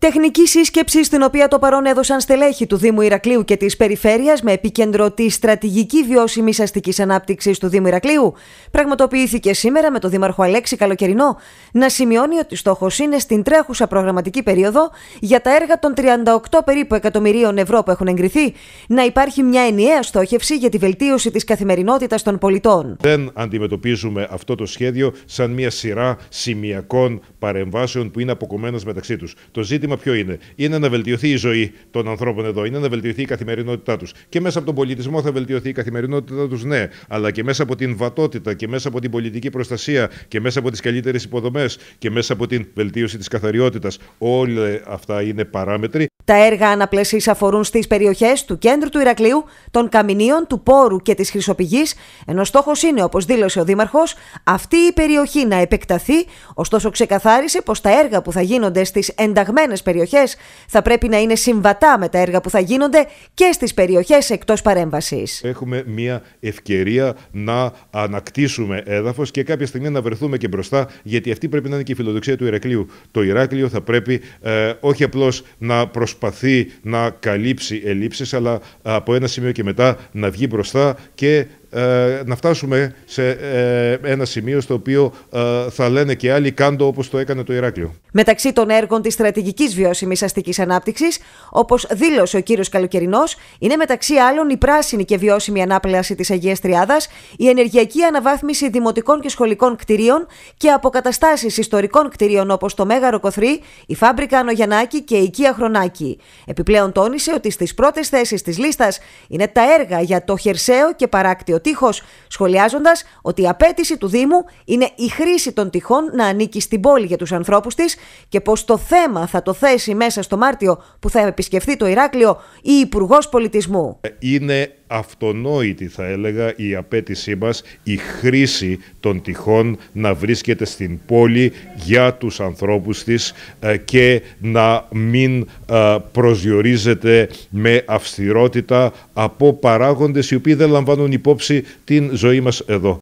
Τεχνική σύσκεψη στην οποία το παρόν έδωσαν στελέχη του Δήμου Ηρακλείου και της Περιφέρειας με επίκεντρο τη στρατηγική βιώσιμης αστικής ανάπτυξης του Δήμου Ηρακλείου πραγματοποιήθηκε σήμερα με τον Δήμαρχο Αλέξη Καλοκαιρινό να σημειώνει ότι στόχος είναι στην τρέχουσα προγραμματική περίοδο για τα έργα των 38 περίπου εκατομμυρίων ευρώ που έχουν εγκριθεί να υπάρχει μια ενιαία στόχευση για τη βελτίωση της καθημερινότητας των πολιτών. Δεν αντιμετωπίζουμε αυτό το σχέδιο σαν μια σειρά σημειακών παρεμβάσεων που είναι αποκομμένες μεταξύ τους. Το ζήτημα ποιο είναι; Είναι να βελτιωθεί η ζωή των ανθρώπων εδώ, είναι να βελτιωθεί η καθημερινότητά τους. Και μέσα από τον πολιτισμό θα βελτιωθεί η καθημερινότητά τους, ναι, αλλά και μέσα από την βατότητα και μέσα από την πολιτική προστασία και μέσα από τις καλύτερες υποδομές και μέσα από την βελτίωση της καθαριότητας. Όλα αυτά είναι παράμετροι. Τα έργα αναπλεσής αφορούν στις περιοχές του κέντρου του Ηρακλείου, των Καμινίων, του Πόρου και της Χρυσοπηγής, ενώ στόχος είναι, όπως δήλωσε ο Δήμαρχος, αυτή η περιοχή να επεκταθεί, ωστόσο ξεκαθάρισε πως τα έργα που θα γίνονται στις ενταγμένες περιοχές θα πρέπει να είναι συμβατά με τα έργα που θα γίνονται και στις περιοχές εκτός παρέμβασης. Έχουμε μια ευκαιρία να ανακτήσουμε έδαφος και κάποια στιγμή να βρεθούμε και μπροστά, γιατί αυτή πρέπει να είναι και η φιλοδοξία του Ηρακλείου. Το Ηράκλειο θα πρέπει ε, όχι απλώς να προσπαθεί να καλύψει ελλείψεις, αλλά από ένα σημείο και μετά να βγει μπροστά και ε, να φτάσουμε σε ε, ένα σημείο στο οποίο ε, θα λένε και άλλοι κάντο όπως το έκανε το Ηράκλειο. Μεταξύ των έργων της στρατηγικής βιώσιμης αστικής ανάπτυξης, όπως δήλωσε ο κύριος Καλοκαιρινός, είναι μεταξύ άλλων η πράσινη και βιώσιμη ανάπλαση της Αγίας Τριάδας, η ενεργειακή αναβάθμιση δημοτικών και σχολικών κτηρίων και αποκαταστάσεις ιστορικών κτηρίων όπως το Μέγαρο Κοθρή, η Φάμπρικα Ανογιανάκη και η Οικία Χρονάκη. Επιπλέον τόνισε ότι στις πρώτες θέσεις της λίστας είναι τα έργα για το χερσαίο και παράκτιο τείχος, σχολιάζοντας ότι η απέτηση του Δήμου είναι η χρήση των τυχών να ανήκει στην πόλη για τους ανθρώπους της και πως το θέμα θα το θέσει μέσα στο Μάρτιο που θα επισκεφθεί το Ηράκλειο η Υπουργός Πολιτισμού. Είναι αυτονόητη θα έλεγα η απέτησή μας η χρήση των τυχών να βρίσκεται στην πόλη για τους ανθρώπους της ε, και να μην ε, προσδιορίζεται με αυστηρότητα από παράγοντες οι οποίοι δεν λαμβάνουν υπόψη την ζωή μας εδώ.